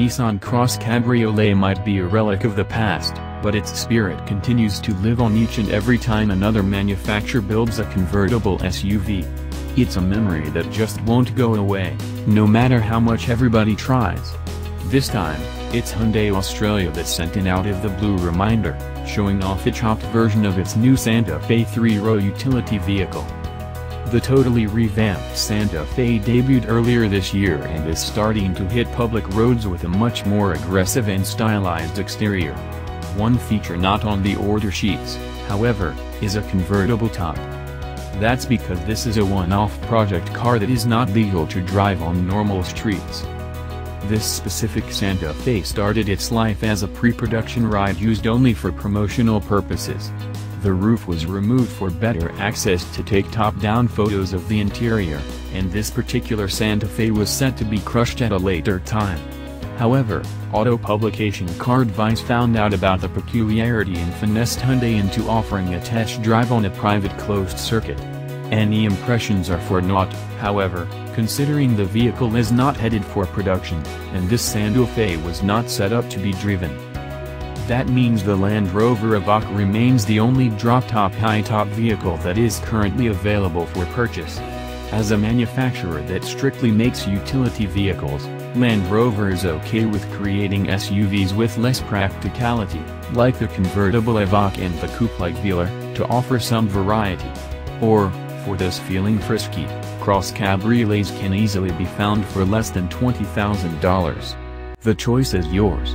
Nissan Cross Cabriolet might be a relic of the past, but its spirit continues to live on each and every time another manufacturer builds a convertible SUV. It's a memory that just won't go away, no matter how much everybody tries. This time, it's Hyundai Australia that sent an out-of-the-blue reminder, showing off a chopped version of its new Santa Fe 3-row utility vehicle. The totally revamped Santa Fe debuted earlier this year and is starting to hit public roads with a much more aggressive and stylized exterior. One feature not on the order sheets, however, is a convertible top. That's because this is a one-off project car that is not legal to drive on normal streets. This specific Santa Fe started its life as a pre-production ride used only for promotional purposes. The roof was removed for better access to take top-down photos of the interior, and this particular Santa Fe was set to be crushed at a later time. However, auto publication CarAdvice found out about the peculiarity and finessed Hyundai into offering a test drive on a private closed circuit. Any impressions are for naught, however, considering the vehicle is not headed for production, and this Santa Fe was not set up to be driven. That means the Land Rover Evoque remains the only drop-top high-top vehicle that is currently available for purchase. As a manufacturer that strictly makes utility vehicles, Land Rover is okay with creating SUVs with less practicality, like the convertible Evoque and the coupe-like Velar, to offer some variety. Or, for those feeling frisky, cross cabriolets can easily be found for less than $20,000. The choice is yours.